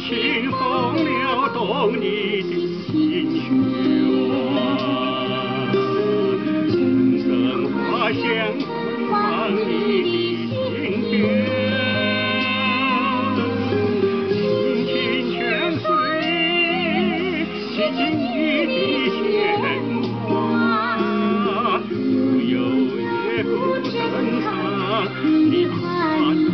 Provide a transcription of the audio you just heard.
清风撩动你的心弦，阵阵花香伴你的心愿，清清泉水洗尽你的喧哗，悠悠乐符传唱你快乐。